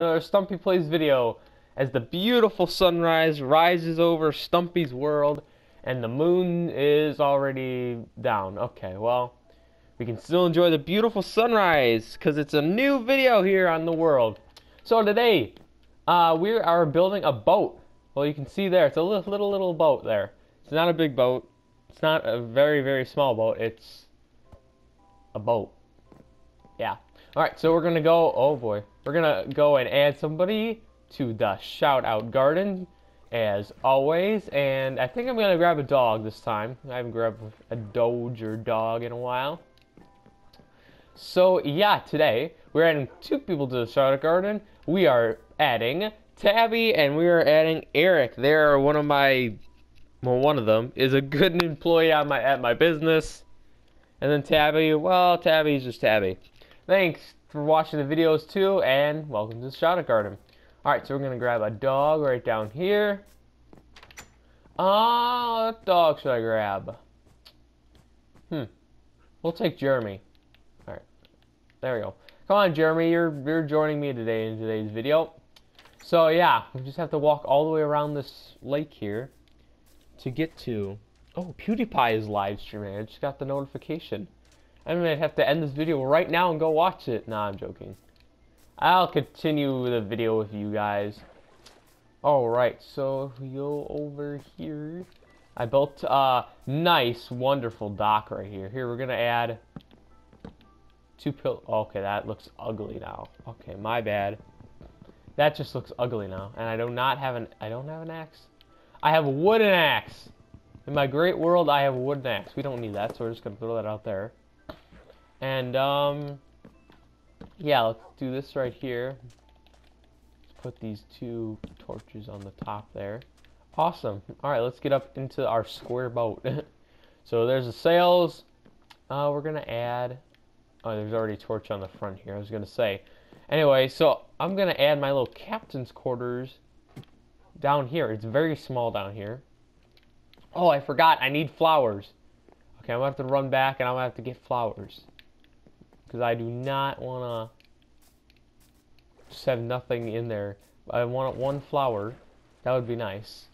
another Stumpy Plays video as the beautiful sunrise rises over Stumpy's world and the moon is already down. Okay, well, we can still enjoy the beautiful sunrise because it's a new video here on the world. So today, uh, we are building a boat. Well, you can see there, it's a little, little, little boat there. It's not a big boat. It's not a very, very small boat. It's a boat. Yeah. Alright, so we're gonna go, oh boy. We're gonna go and add somebody to the shout out garden as always. And I think I'm gonna grab a dog this time. I haven't grabbed a doge or dog in a while. So yeah, today we're adding two people to the shout out garden. We are adding Tabby and we are adding Eric. They're one of my well, one of them is a good employee at my at my business. And then Tabby, well, Tabby's just Tabby. Thanks for watching the videos too, and welcome to the Shout Garden. Alright, so we're gonna grab a dog right down here. Ah, what dog should I grab? Hmm. We'll take Jeremy. Alright. There we go. Come on, Jeremy, you're you're joining me today in today's video. So yeah, we just have to walk all the way around this lake here to get to Oh, PewDiePie is live streaming. I just got the notification. I might have to end this video right now and go watch it. Nah, I'm joking. I'll continue the video with you guys. Alright, so we go over here. I built a nice, wonderful dock right here. Here, we're going to add two pill... Okay, that looks ugly now. Okay, my bad. That just looks ugly now. And I do not have an... I don't have an axe. I have a wooden axe. In my great world, I have a wooden axe. We don't need that, so we're just going to throw that out there. And, um, yeah, let's do this right here. Let's put these two torches on the top there. Awesome. Alright, let's get up into our square boat. so there's the sails. Uh, we're going to add... Oh, there's already a torch on the front here. I was going to say. Anyway, so I'm going to add my little captain's quarters down here. It's very small down here. Oh, I forgot. I need flowers. Okay, I'm going to have to run back and I'm going to have to get flowers. Because I do not want to just have nothing in there. I want one flower. That would be nice.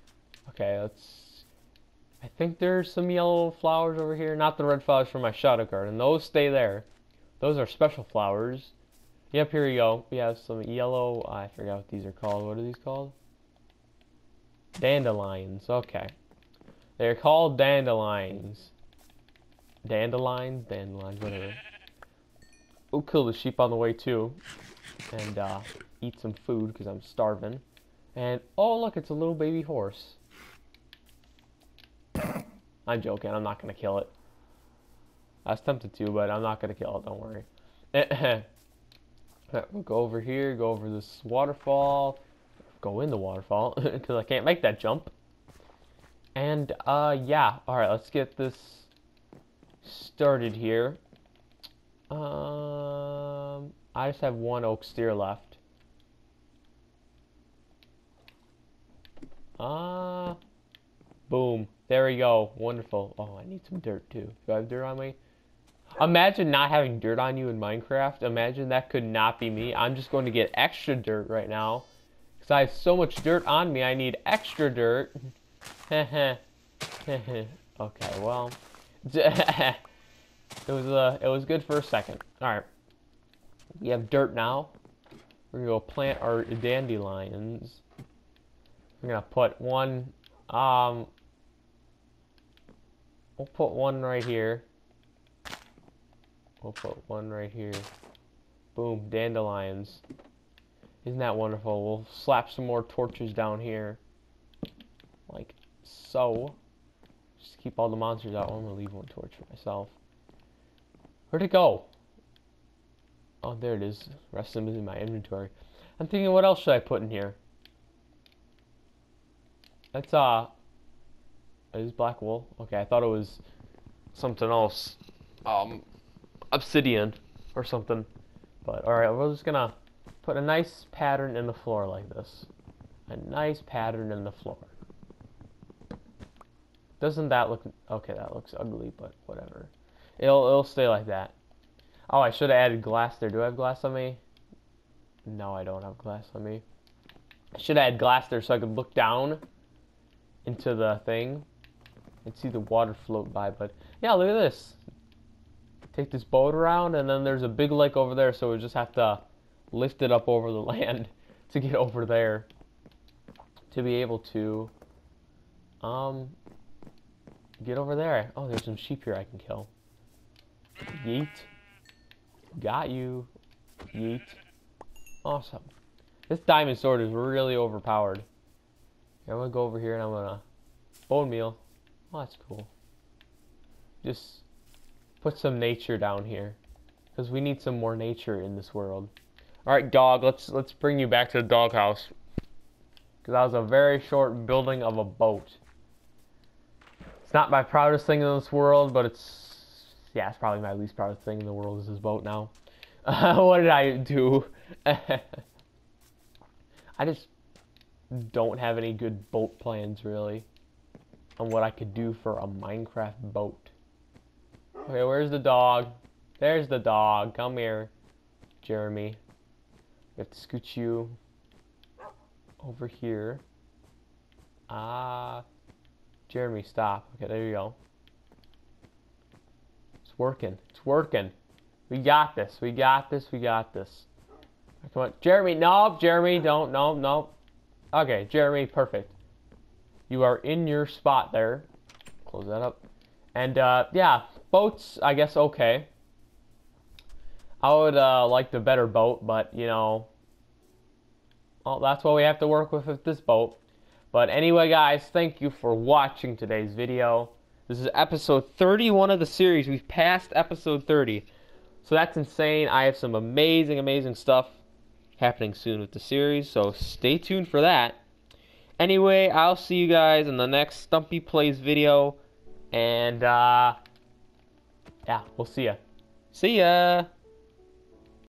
Okay, let's... I think there's some yellow flowers over here. Not the red flowers from my shout out garden. Those stay there. Those are special flowers. Yep, here we go. We have some yellow... Oh, I forgot what these are called. What are these called? Dandelions. Okay. They're called dandelions. Dandelions? Dandelions, whatever. We'll kill the sheep on the way too. And uh, eat some food because I'm starving. And oh look, it's a little baby horse. I'm joking, I'm not gonna kill it. I was tempted to, but I'm not gonna kill it, don't worry. we'll go over here, go over this waterfall, go in the waterfall, because I can't make that jump. And, uh, yeah, alright, let's get this started here. Um, I just have one oak stair left. Ah, uh, boom. There we go. Wonderful. Oh, I need some dirt too. Do I have dirt on me? Imagine not having dirt on you in Minecraft. Imagine that could not be me. I'm just going to get extra dirt right now. Because I have so much dirt on me, I need extra dirt. okay, well. It was uh, it was good for a second. All right, we have dirt now. We're gonna go plant our dandelions. We're gonna put one. Um, we'll put one right here. We'll put one right here. Boom, dandelions. Isn't that wonderful? We'll slap some more torches down here. Like so. Just keep all the monsters out. I'm gonna leave one torch for myself. Where'd it go? Oh, there it is. Rest of them is in my inventory. I'm thinking, what else should I put in here? That's, uh... Is black wool? Okay, I thought it was something else. Um, obsidian or something. But, alright, we're just gonna put a nice pattern in the floor like this. A nice pattern in the floor. Doesn't that look... Okay, that looks ugly, but whatever. It'll, it'll stay like that. Oh, I should have added glass there. Do I have glass on me? No, I don't have glass on me. I should have had glass there so I could look down into the thing and see the water float by. But yeah, look at this. Take this boat around, and then there's a big lake over there, so we just have to lift it up over the land to get over there to be able to um get over there. Oh, there's some sheep here I can kill. Yeet. Got you. Yeet. Awesome. This diamond sword is really overpowered. I'm gonna go over here and I'm gonna bone meal. Oh, that's cool. Just put some nature down here, because we need some more nature in this world. All right, dog. Let's let's bring you back to the doghouse, because that was a very short building of a boat. It's not my proudest thing in this world, but it's yeah, it's probably my least proudest thing in the world is this boat now. Uh, what did I do? I just don't have any good boat plans really on what I could do for a Minecraft boat. Okay, where's the dog? There's the dog. Come here, Jeremy. We have to scoot you over here. Ah, Jeremy, stop. Okay, there you go. Working. It's working. We got this. We got this. We got this. Come on, Jeremy. No, Jeremy, don't. No, no. Okay, Jeremy, perfect. You are in your spot there. Close that up. And uh, yeah, boats, I guess, okay. I would uh, like the better boat, but you know, well, that's what we have to work with with this boat. But anyway, guys, thank you for watching today's video. This is episode 31 of the series. We've passed episode 30. So that's insane. I have some amazing, amazing stuff happening soon with the series, so stay tuned for that. Anyway, I'll see you guys in the next Stumpy Plays video, and uh, yeah, we'll see ya. See ya!